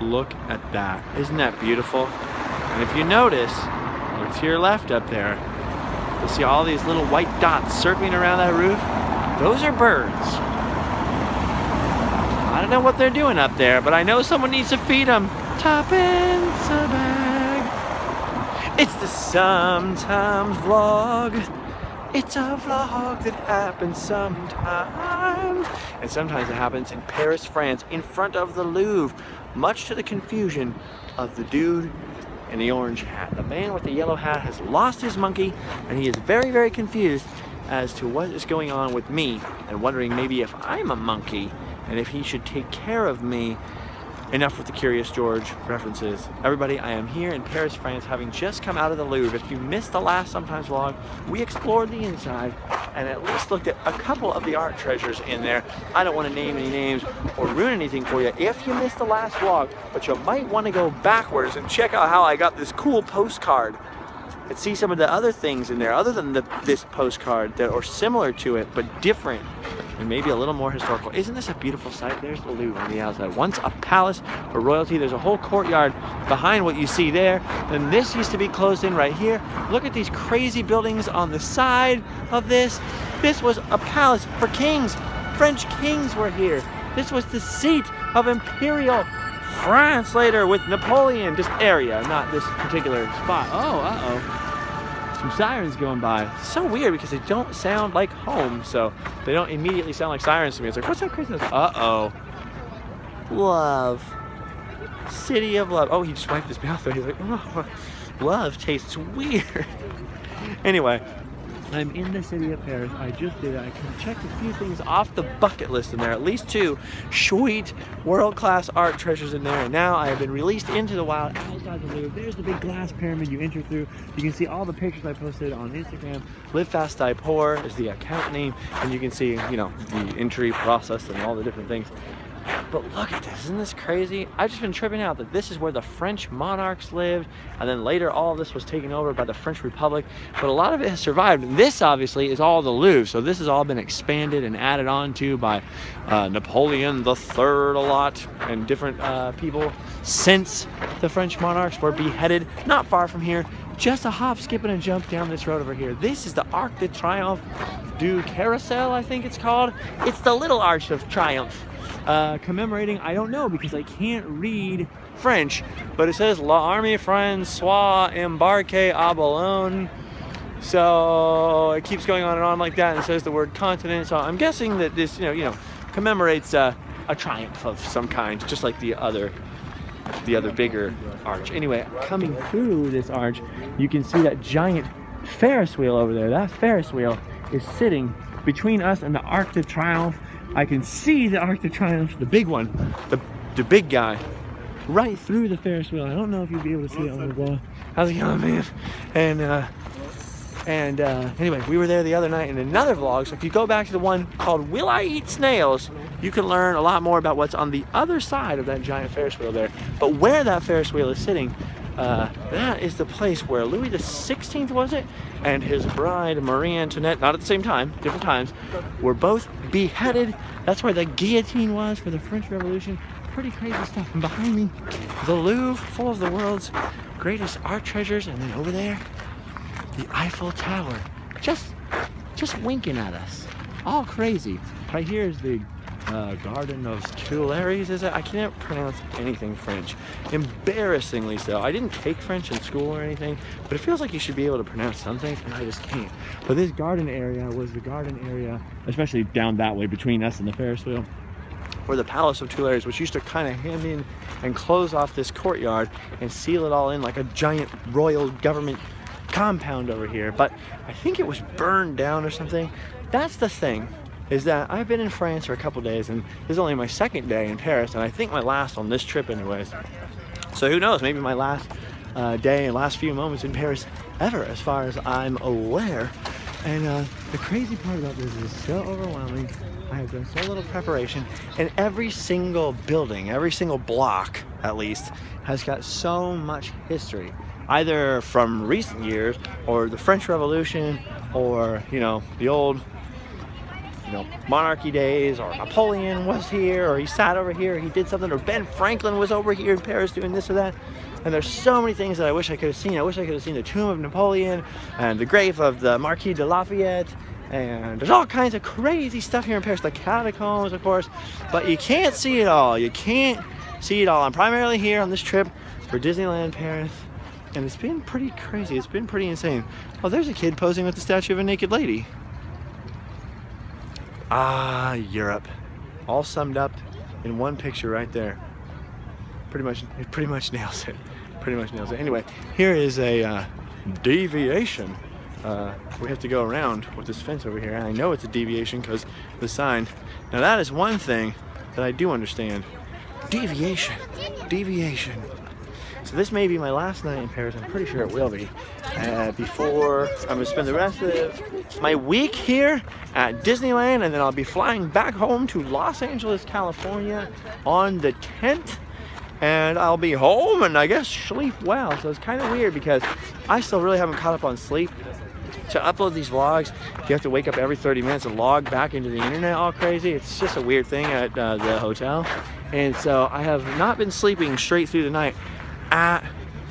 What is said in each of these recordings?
look at that. Isn't that beautiful? And if you notice, look to your left up there, you'll see all these little white dots circling around that roof. Those are birds. I don't know what they're doing up there, but I know someone needs to feed them. Tuppence a bag. It's the Sometimes Vlog. It's a vlog that happens sometimes. And sometimes it happens in Paris, France, in front of the Louvre, much to the confusion of the dude in the orange hat. The man with the yellow hat has lost his monkey, and he is very, very confused as to what is going on with me and wondering maybe if I'm a monkey and if he should take care of me. Enough with the Curious George references. Everybody, I am here in Paris, France, having just come out of the Louvre. If you missed the last Sometimes vlog, we explored the inside and at least looked at a couple of the art treasures in there. I don't want to name any names or ruin anything for you if you missed the last vlog, but you might want to go backwards and check out how I got this cool postcard and see some of the other things in there other than the, this postcard that are similar to it but different and maybe a little more historical. Isn't this a beautiful sight? There's the Louvre on the outside. Once a palace for royalty. There's a whole courtyard behind what you see there. And this used to be closed in right here. Look at these crazy buildings on the side of this. This was a palace for kings. French kings were here. This was the seat of imperial France later with Napoleon, this area, not this particular spot. Oh, uh-oh some sirens going by. So weird because they don't sound like home, so they don't immediately sound like sirens to me. It's like, what's that craziness? Uh-oh. Love. City of love. Oh, he just wiped his mouth though. He's like, oh, love tastes weird. anyway, I'm in the city of Paris. I just did it. I can check a few things off the bucket list in there. At least two sweet world-class art treasures in there. And now I have been released into the wild outside the Louvre. There's the big glass pyramid you enter through. You can see all the pictures I posted on Instagram. Live Fast Die Poor is the account name. And you can see, you know, the entry process and all the different things. But look at this, isn't this crazy? I've just been tripping out that this is where the French monarchs lived, and then later all of this was taken over by the French Republic, but a lot of it has survived. This obviously is all the Louvre, so this has all been expanded and added on to by uh, Napoleon III a lot, and different uh, people since the French monarchs were beheaded not far from here, just a hop, skip, and a jump down this road over here. This is the Arc de Triomphe du Carrousel, I think it's called. It's the little Arch of Triumph uh, commemorating, I don't know because I can't read French, but it says La Armée Française embarquée à Boulogne. So it keeps going on and on like that and says the word continent. So I'm guessing that this, you know, you know, commemorates uh, a triumph of some kind, just like the other the other bigger arch. Anyway, coming through this arch, you can see that giant Ferris wheel over there. That Ferris wheel is sitting between us and the Arc de Triomphe I can see the Arc de Triomphe, the big one, the, the big guy, right through the Ferris wheel. I don't know if you'll be able to see it on the wall. How's it going, man? And uh, and uh, anyway, we were there the other night in another vlog. So if you go back to the one called Will I Eat Snails, you can learn a lot more about what's on the other side of that giant Ferris wheel there. But where that Ferris wheel is sitting, uh, that is the place where Louis the 16th was it? And his bride, Marie Antoinette, not at the same time, different times, were both beheaded. That's where the guillotine was for the French Revolution. Pretty crazy stuff. And behind me, the Louvre, full of the world's greatest art treasures. And then over there, the Eiffel Tower, just, just winking at us. All crazy. Right here is the uh, Garden of Tuileries, is it? I can't pronounce anything French. Embarrassingly so. I didn't take French in school or anything, but it feels like you should be able to pronounce something, and I just can't. But this garden area was the garden area, especially down that way between us and the Ferris wheel, where the Palace of Tuileries, which used to kind of hem in and close off this courtyard and seal it all in like a giant royal government compound over here. But I think it was burned down or something. That's the thing is that I've been in France for a couple days and this is only my second day in Paris and I think my last on this trip anyways. So who knows, maybe my last uh, day and last few moments in Paris ever as far as I'm aware. And uh, the crazy part about this is so overwhelming. I have done so little preparation and every single building, every single block at least, has got so much history. Either from recent years or the French Revolution or, you know, the old you know, monarchy days, or Napoleon was here, or he sat over here, he did something, or Ben Franklin was over here in Paris doing this or that. And there's so many things that I wish I could have seen. I wish I could have seen the tomb of Napoleon and the grave of the Marquis de Lafayette. And there's all kinds of crazy stuff here in Paris, the catacombs, of course. But you can't see it all. You can't see it all. I'm primarily here on this trip for Disneyland Paris. And it's been pretty crazy. It's been pretty insane. Oh, there's a kid posing with the statue of a naked lady. Ah, Europe. All summed up in one picture right there. Pretty much, it pretty much nails it. Pretty much nails it. Anyway, here is a uh, deviation. Uh, we have to go around with this fence over here. And I know it's a deviation because the sign. Now that is one thing that I do understand. Deviation. Deviation. So this may be my last night in Paris. I'm pretty sure it will be. Uh, before I'm gonna spend the rest of my week here at Disneyland, and then I'll be flying back home to Los Angeles, California, on the 10th. And I'll be home and I guess sleep well. So it's kind of weird because I still really haven't caught up on sleep. To upload these vlogs, you have to wake up every 30 minutes and log back into the internet all crazy. It's just a weird thing at uh, the hotel. And so I have not been sleeping straight through the night at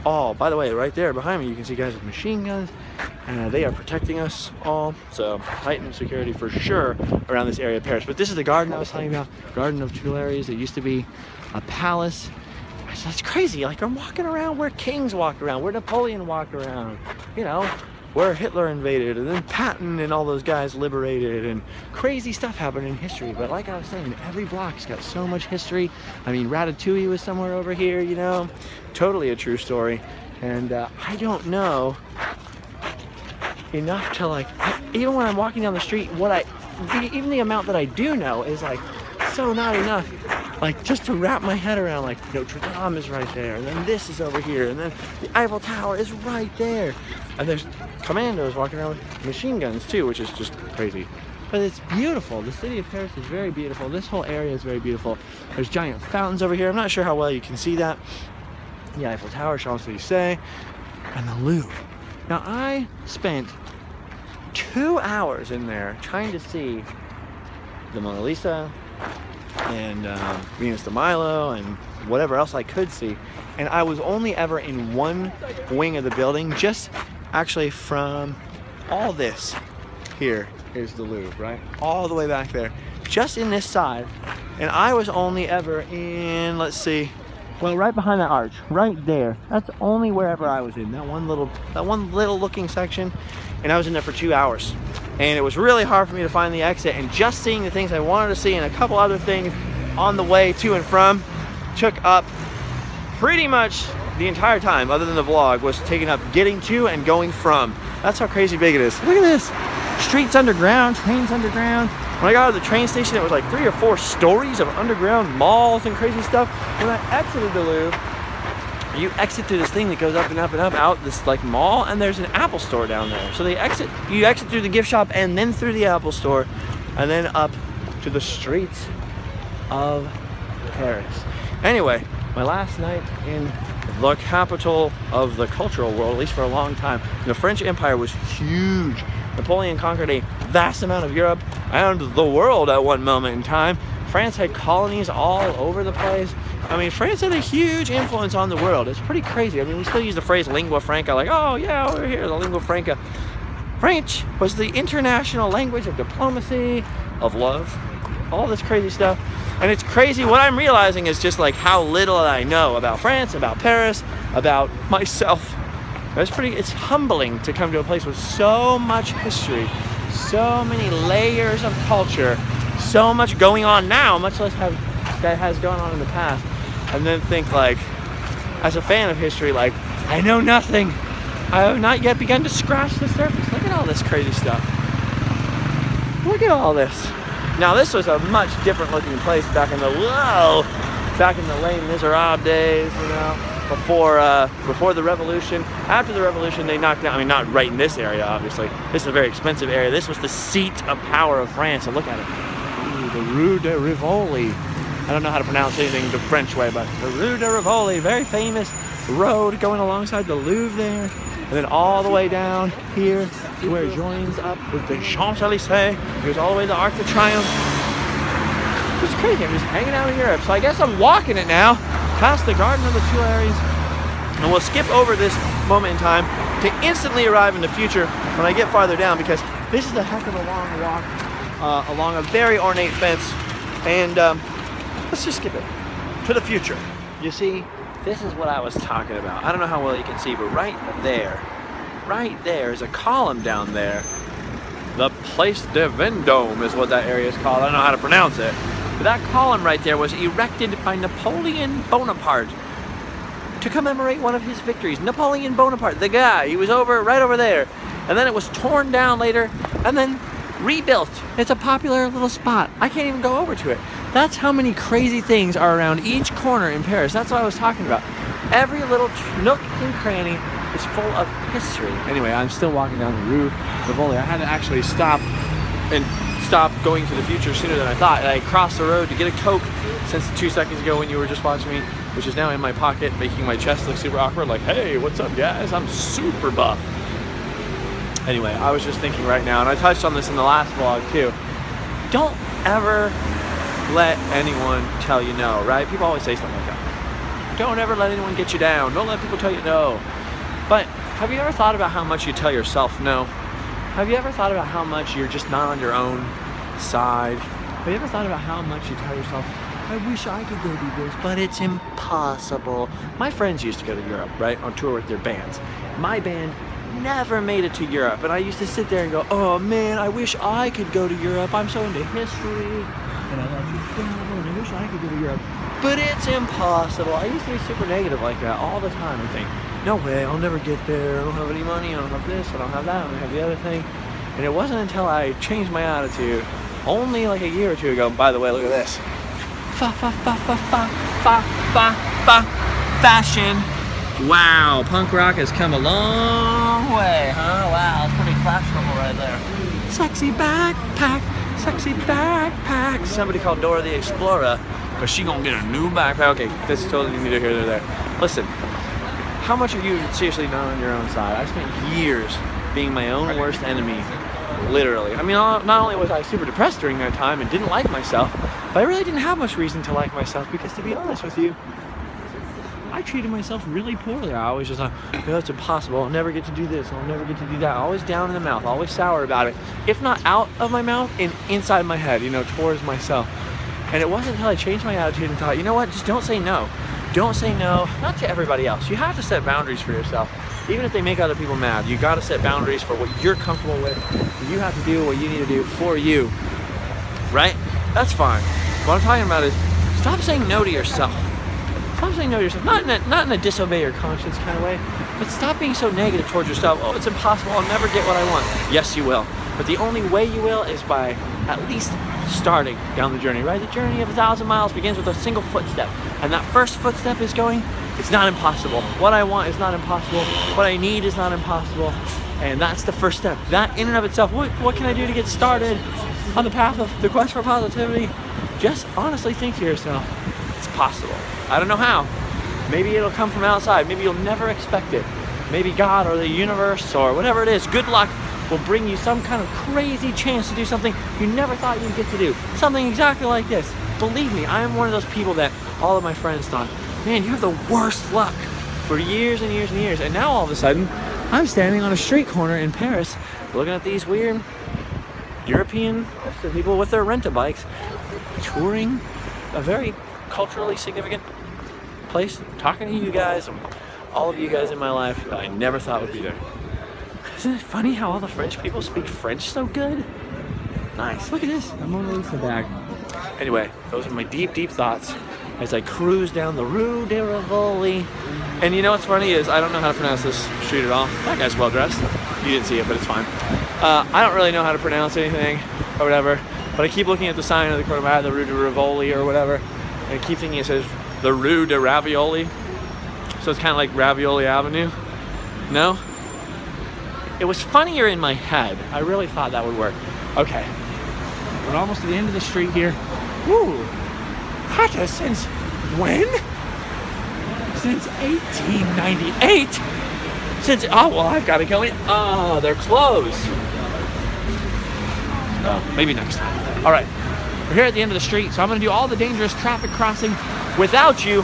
all. By the way, right there behind me, you can see guys with machine guns. and uh, they are protecting us all. So heightened security for sure around this area of Paris. But this is the garden I was talking about, Garden of Tuileries. It used to be a palace. That's crazy. Like I'm walking around where kings walked around, where Napoleon walked around. You know, where Hitler invaded and then Patton and all those guys liberated and crazy stuff happened in history. But like I was saying, every block's got so much history. I mean, Ratatouille was somewhere over here, you know, totally a true story. And uh, I don't know enough to like, even when I'm walking down the street, what I, even the amount that I do know is like so not enough. Like just to wrap my head around like Notre Dame is right there and then this is over here and then the Eiffel Tower is right there. And there's commandos walking around with machine guns too which is just crazy. But it's beautiful. The city of Paris is very beautiful. This whole area is very beautiful. There's giant fountains over here. I'm not sure how well you can see that. The Eiffel Tower Champs-Elysees and the Louvre. Now I spent two hours in there trying to see the Mona Lisa and um, Venus de Milo and whatever else I could see. And I was only ever in one wing of the building, just actually from all this here is the Louvre, right? All the way back there, just in this side. And I was only ever in, let's see, well, right behind that arch, right there. That's only wherever I was in, that one little, that one little looking section. And I was in there for two hours and it was really hard for me to find the exit. And just seeing the things I wanted to see and a couple other things on the way to and from took up pretty much the entire time other than the vlog was taking up getting to and going from. That's how crazy big it is. Look at this. Streets underground trains underground. When I got out of the train station it was like three or four stories of underground malls and crazy stuff. When I exited the Louvre you exit through this thing that goes up and up and up out this like mall and there's an Apple store down there. So they exit, you exit through the gift shop and then through the Apple store and then up to the streets of Paris. Anyway, my last night in the capital of the cultural world, at least for a long time. The French Empire was huge. Napoleon conquered a vast amount of Europe and the world at one moment in time. France had colonies all over the place. I mean, France had a huge influence on the world. It's pretty crazy. I mean, we still use the phrase lingua franca, like, oh, yeah, over here, the lingua franca. French was the international language of diplomacy, of love, all this crazy stuff. And it's crazy. What I'm realizing is just like how little I know about France, about Paris, about myself. It's pretty, it's humbling to come to a place with so much history, so many layers of culture, so much going on now, much less have that has gone on in the past and then think like, as a fan of history, like, I know nothing. I have not yet begun to scratch the surface. Look at all this crazy stuff. Look at all this. Now this was a much different looking place back in the whoa, back in the Les Miserables days, you know, before uh, before the revolution. After the revolution, they knocked down. I mean, not right in this area, obviously. This is a very expensive area. This was the seat of power of France. And look at it, Ooh, the Rue de Rivoli I don't know how to pronounce anything the French way, but the Rue de Rivoli, very famous road going alongside the Louvre there. And then all the way down here to where it joins up with the Champs-Elysees. Goes all the way to the Arc de Triomphe. It's crazy, I'm just hanging out in Europe. So I guess I'm walking it now, past the Garden of the Tuileries. And we'll skip over this moment in time to instantly arrive in the future when I get farther down because this is a heck of a long walk uh, along a very ornate fence. And um, let's just skip it to the future. You see, this is what I was talking about. I don't know how well you can see, but right there, right there is a column down there. The Place de Vendôme is what that area is called. I don't know how to pronounce it. But that column right there was erected by Napoleon Bonaparte to commemorate one of his victories. Napoleon Bonaparte, the guy, he was over right over there. And then it was torn down later and then rebuilt. It's a popular little spot. I can't even go over to it. That's how many crazy things are around each corner in Paris. That's what I was talking about. Every little nook and cranny is full of history. Anyway, I'm still walking down the Rue Rivoli. I had to actually stop and stop going to the future sooner than I thought. And I crossed the road to get a Coke since two seconds ago when you were just watching me, which is now in my pocket, making my chest look super awkward. Like, hey, what's up, guys? I'm super buff. Anyway, I was just thinking right now, and I touched on this in the last vlog too. Don't ever let anyone tell you no, right? People always say stuff like that. Don't ever let anyone get you down. Don't let people tell you no. But have you ever thought about how much you tell yourself no? Have you ever thought about how much you're just not on your own side? Have you ever thought about how much you tell yourself, I wish I could go do this, but it's impossible. My friends used to go to Europe, right, on tour with their bands. My band never made it to Europe, and I used to sit there and go, oh man, I wish I could go to Europe. I'm so into history, I wish I could go to Europe. But it's impossible. I used to be super negative like that all the time and think, no way, I'll never get there. I don't have any money. I don't have this. I don't have that. I don't have the other thing. And it wasn't until I changed my attitude, only like a year or two ago. And By the way, look at this. Fa fa fa fa fa fa fa fa fashion. Wow, punk rock has come a long way, huh? Wow, pretty fashionable right there. Sexy backpack, sexy backpack. Somebody called Dora the Explorer, but she gonna get a new backpack. Okay, this is totally neither here nor there. Listen, how much are you seriously not on your own side? I spent years being my own worst enemy, literally. I mean, not only was I super depressed during that time and didn't like myself, but I really didn't have much reason to like myself because, to be honest with you, treated myself really poorly. I always just thought, no, it's impossible. I'll never get to do this. I'll never get to do that. Always down in the mouth, always sour about it. If not out of my mouth, and inside my head, you know, towards myself. And it wasn't until I changed my attitude and thought, you know what, just don't say no. Don't say no, not to everybody else. You have to set boundaries for yourself. Even if they make other people mad, you gotta set boundaries for what you're comfortable with. You have to do what you need to do for you, right? That's fine. What I'm talking about is stop saying no to yourself. No to yourself. Not in a, not in a disobey your conscience kind of way, but stop being so negative towards yourself. Oh, it's impossible. I'll never get what I want. Yes, you will. But the only way you will is by at least starting down the journey, right? The journey of a thousand miles begins with a single footstep. And that first footstep is going, it's not impossible. What I want is not impossible. What I need is not impossible. And that's the first step. That in and of itself, what, what can I do to get started on the path of the quest for positivity? Just honestly think to yourself, possible. I don't know how. Maybe it'll come from outside. Maybe you'll never expect it. Maybe God or the universe or whatever it is, good luck will bring you some kind of crazy chance to do something you never thought you'd get to do. Something exactly like this. Believe me, I am one of those people that all of my friends thought, man, you have the worst luck for years and years and years. And now all of a sudden, I'm standing on a street corner in Paris looking at these weird European people with their rent-a-bikes touring a very culturally significant place, talking to you guys, all of you guys in my life I never thought would be there. Isn't it funny how all the French people speak French so good? Nice, look at this, I'm on Mona Lisa bag. Anyway, those are my deep, deep thoughts as I cruise down the Rue de Rivoli. And you know what's funny is I don't know how to pronounce this street at all. That guy's well dressed. You didn't see it, but it's fine. Uh, I don't really know how to pronounce anything or whatever, but I keep looking at the sign of the corner, the Rue de Rivoli or whatever, I keep thinking it says the Rue de Ravioli. So it's kind of like Ravioli Avenue. No? It was funnier in my head. I really thought that would work. Okay. We're almost to the end of the street here. Woo! Hatta since when? Since 1898. Since oh well, I've got to go in. Oh, they're closed. Oh, maybe next time. All right, we're here at the end of the street, so I'm gonna do all the dangerous traffic crossing without you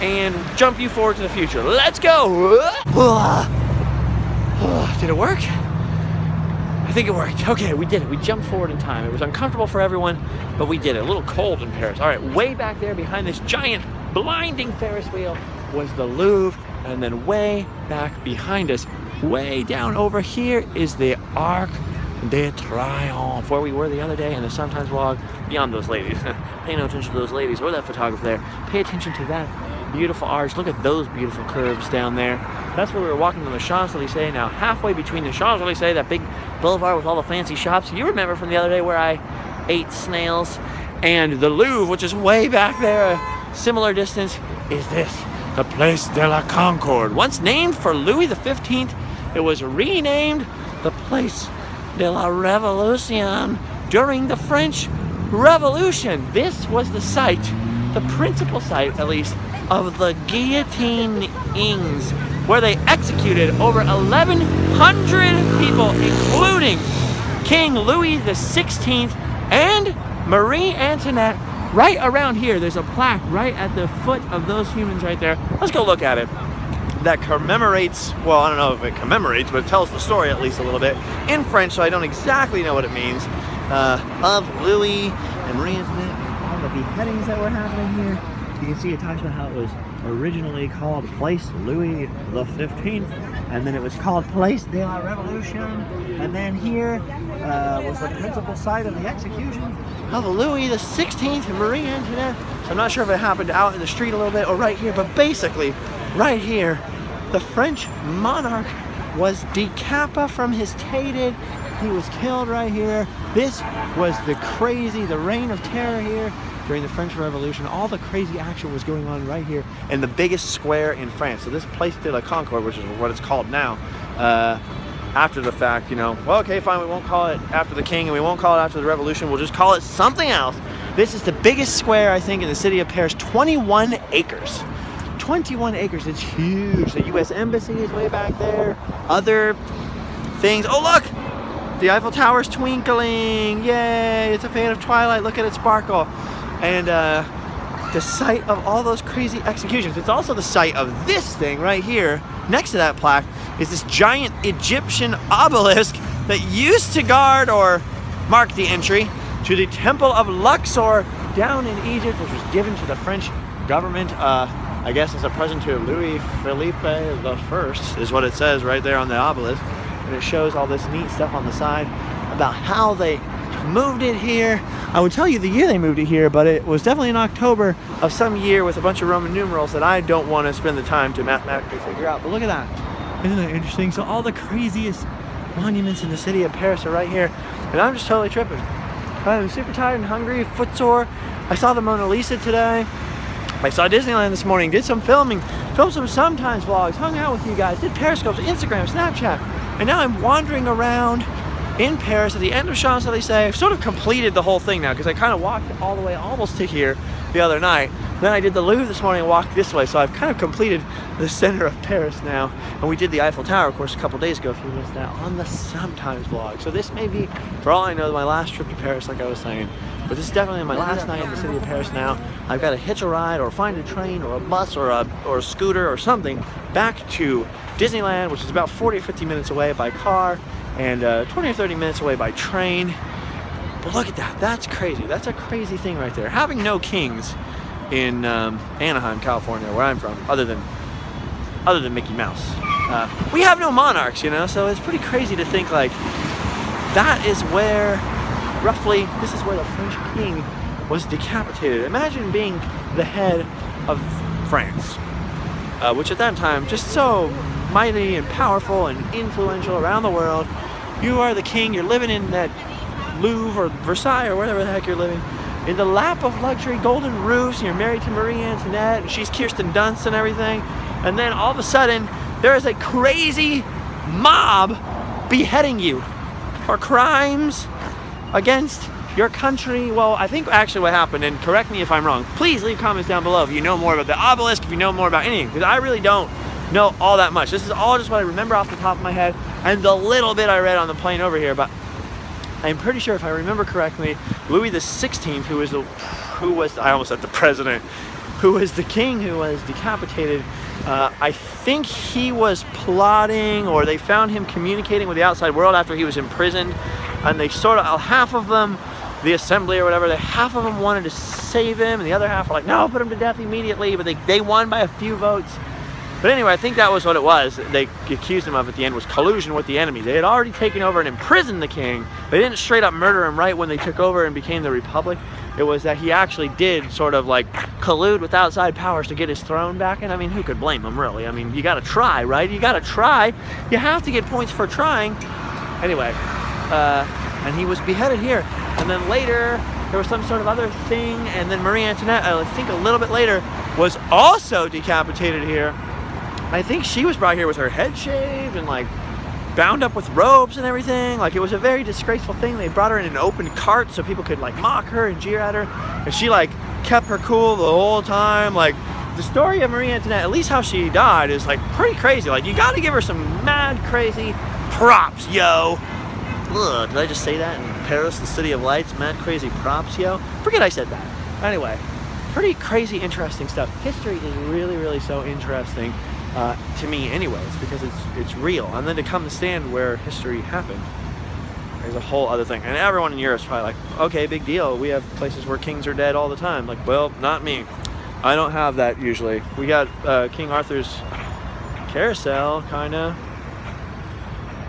and jump you forward to the future. Let's go. Did it work? I think it worked. Okay, we did it. We jumped forward in time. It was uncomfortable for everyone, but we did it. A little cold in Paris. All right, way back there behind this giant, blinding Ferris wheel was the Louvre. And then way back behind us, way down over here is the Arc de Triomphe, where we were the other day in the Sometimes vlog. Beyond those ladies. Pay no attention to those ladies or that photographer there. Pay attention to that beautiful arch. Look at those beautiful curves down there. That's where we were walking on the Champs-Elysees. Now, halfway between the Champs-Elysees, that big boulevard with all the fancy shops, you remember from the other day where I ate snails, and the Louvre, which is way back there, a similar distance, is this, the Place de la Concorde. Once named for Louis XV, it was renamed the Place de la Revolution during the French Revolution. This was the site, the principal site at least, of the guillotinings, where they executed over 1,100 people, including King Louis XVI and Marie Antoinette. Right around here, there's a plaque right at the foot of those humans right there. Let's go look at it. That commemorates, well, I don't know if it commemorates, but it tells the story at least a little bit in French, so I don't exactly know what it means. Uh, of Louis and Marie Antoinette, all the beheadings that were happening here. You can see it talks about how it was originally called Place Louis the 15th, and then it was called Place de la Revolution, and then here uh, was the principal site of the execution of Louis the 16th and Marie Antoinette. So I'm not sure if it happened out in the street a little bit or right here, but basically, right here, the French monarch was decapa from his tated. He was killed right here. This was the crazy, the reign of terror here during the French Revolution. All the crazy action was going on right here in the biggest square in France. So this Place de la Concorde, which is what it's called now, uh, after the fact, you know, well, okay, fine, we won't call it after the king and we won't call it after the revolution. We'll just call it something else. This is the biggest square, I think, in the city of Paris, 21 acres. 21 acres, it's huge. The U.S. Embassy is way back there. Other things, oh look, the Eiffel Tower's twinkling, yay, it's a fan of Twilight, look at it sparkle and uh, the site of all those crazy executions. It's also the site of this thing right here. Next to that plaque is this giant Egyptian obelisk that used to guard or mark the entry to the Temple of Luxor down in Egypt, which was given to the French government, uh, I guess as a present to Louis Philippe I, is what it says right there on the obelisk. And it shows all this neat stuff on the side about how they moved it here. I would tell you the year they moved it here, but it was definitely in October of some year with a bunch of Roman numerals that I don't want to spend the time to mathematically figure out. But look at that. Isn't that interesting? So all the craziest monuments in the city of Paris are right here. And I'm just totally tripping. I'm super tired and hungry, footsore. I saw the Mona Lisa today. I saw Disneyland this morning, did some filming, filmed some sometimes vlogs, hung out with you guys, did Periscopes, Instagram, Snapchat. And now I'm wandering around in Paris at the end of Champs-Elysees. I've sort of completed the whole thing now because I kind of walked all the way almost to here the other night. Then I did the Louvre this morning and walked this way. So I've kind of completed the center of Paris now. And we did the Eiffel Tower, of course, a couple days ago if you missed that on the Sometimes vlog. So this may be, for all I know, my last trip to Paris, like I was saying. But this is definitely my last night in the city of Paris now. I've got to hitch a ride or find a train or a bus or a, or a scooter or something back to Disneyland, which is about 40 or 50 minutes away by car and uh, 20 or 30 minutes away by train. But look at that, that's crazy. That's a crazy thing right there. Having no kings in um, Anaheim, California, where I'm from, other than other than Mickey Mouse. Uh, we have no monarchs, you know, so it's pretty crazy to think like that is where roughly this is where the French king was decapitated. Imagine being the head of France, uh, which at that time just so mighty and powerful and influential around the world. You are the king, you're living in that Louvre or Versailles or wherever the heck you're living, in the lap of luxury, golden roofs, and you're married to Marie Antoinette, and she's Kirsten Dunst and everything. And then all of a sudden, there is a crazy mob beheading you for crimes against your country, well, I think actually what happened, and correct me if I'm wrong, please leave comments down below if you know more about the obelisk, if you know more about anything, because I really don't know all that much. This is all just what I remember off the top of my head, and the little bit I read on the plane over here, but I'm pretty sure if I remember correctly, Louis the 16th, who was the, who was, I almost said the president, who was the king who was decapitated, uh, I think he was plotting or they found him communicating with the outside world after he was imprisoned and they sort of, half of them, the assembly or whatever, they, half of them wanted to save him and the other half were like, no, put him to death immediately, but they, they won by a few votes. But anyway, I think that was what it was. They accused him of at the end was collusion with the enemy. They had already taken over and imprisoned the king. They didn't straight up murder him right when they took over and became the republic. It was that he actually did sort of like collude with outside powers to get his throne back. And I mean, who could blame him really? I mean, you got to try, right? You got to try. You have to get points for trying. Anyway, uh, and he was beheaded here. And then later, there was some sort of other thing. And then Marie Antoinette, I think a little bit later, was also decapitated here. I think she was brought here with her head shaved and like bound up with ropes and everything. Like it was a very disgraceful thing. They brought her in an open cart so people could like mock her and jeer at her. And she like kept her cool the whole time. Like the story of Marie Antoinette, at least how she died, is like pretty crazy. Like you gotta give her some mad crazy props, yo. Ugh, did I just say that in Paris, the city of lights? Mad crazy props, yo. Forget I said that. Anyway, pretty crazy, interesting stuff. History is really, really so interesting uh, to me anyways, because it's it's real. And then to come to stand where history happened is a whole other thing. And everyone in Europe's probably like, okay, big deal. We have places where kings are dead all the time. Like, well, not me. I don't have that usually. We got uh, King Arthur's carousel, kind of,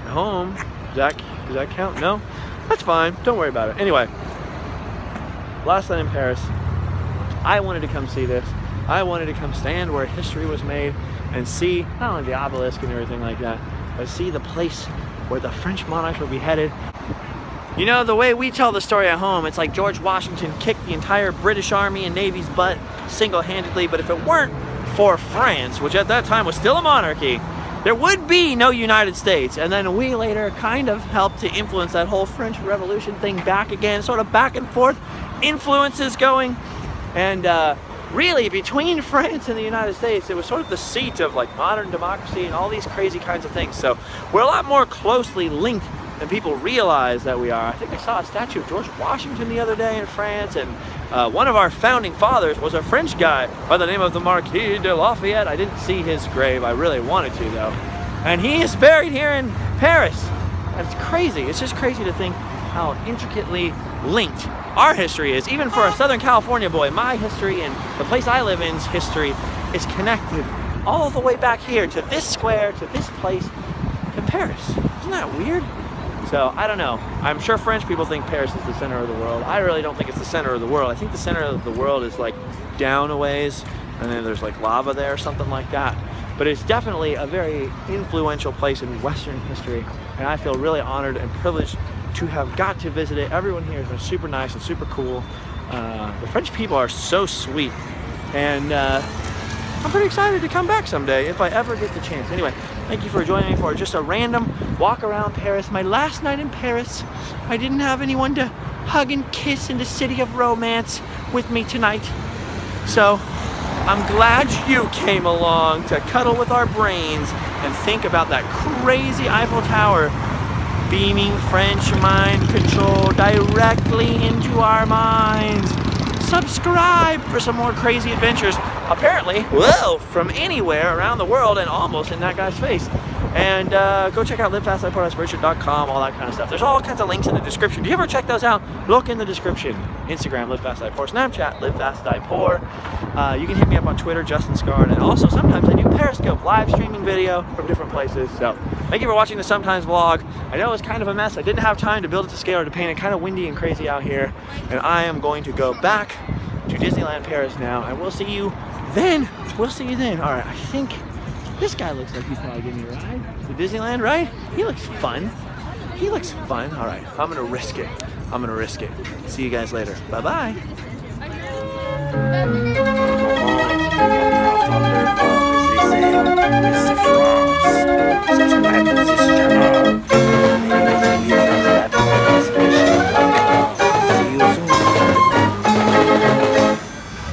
home. Does that, does that count? No? That's fine. Don't worry about it. Anyway, last night in Paris, I wanted to come see this. I wanted to come stand where history was made and see not only the obelisk and everything like that, but see the place where the French monarchs were beheaded. You know, the way we tell the story at home, it's like George Washington kicked the entire British Army and Navy's butt single-handedly, but if it weren't for France, which at that time was still a monarchy, there would be no United States. And then we later kind of helped to influence that whole French Revolution thing back again, sort of back and forth, influences going. And uh, really between France and the United States, it was sort of the seat of like modern democracy and all these crazy kinds of things. So we're a lot more closely linked than people realize that we are. I think I saw a statue of George Washington the other day in France, and uh, one of our founding fathers was a French guy by the name of the Marquis de Lafayette. I didn't see his grave. I really wanted to though. And he is buried here in Paris. That's crazy. It's just crazy to think how intricately linked our history is. Even for a Southern California boy, my history and the place I live in's history is connected all the way back here to this square, to this place, to Paris. Isn't that weird? So, I don't know. I'm sure French people think Paris is the center of the world. I really don't think it's the center of the world. I think the center of the world is like down a ways, and then there's like lava there or something like that. But it's definitely a very influential place in Western history, and I feel really honored and privileged to have got to visit it. Everyone here has been super nice and super cool. Uh, the French people are so sweet. And uh, I'm pretty excited to come back someday if I ever get the chance. Anyway, thank you for joining me for just a random walk around Paris. My last night in Paris. I didn't have anyone to hug and kiss in the city of romance with me tonight. So I'm glad you came along to cuddle with our brains and think about that crazy Eiffel Tower beaming French mind control directly into our minds. Subscribe for some more crazy adventures, apparently, whoa, from anywhere around the world and almost in that guy's face. And uh, go check out livefastdiepoor.com, all that kind of stuff. There's all kinds of links in the description. Do you ever check those out? Look in the description. Instagram, Live Fast Die Poor. Snapchat, Live Fast Die Poor. Uh, you can hit me up on Twitter, Justin Scarred. And also sometimes I do Periscope live streaming video from different places. So thank you for watching the Sometimes vlog. I know it was kind of a mess. I didn't have time to build it to scale or to paint it. Kind of windy and crazy out here. And I am going to go back to Disneyland Paris now. And we'll see you then. We'll see you then. All right, I think this guy looks like he's probably giving me a ride The Disneyland, right? He looks fun. He looks fun. All right, I'm gonna risk it. I'm gonna risk it. See you guys later. Bye bye. This.